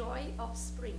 joy of spring.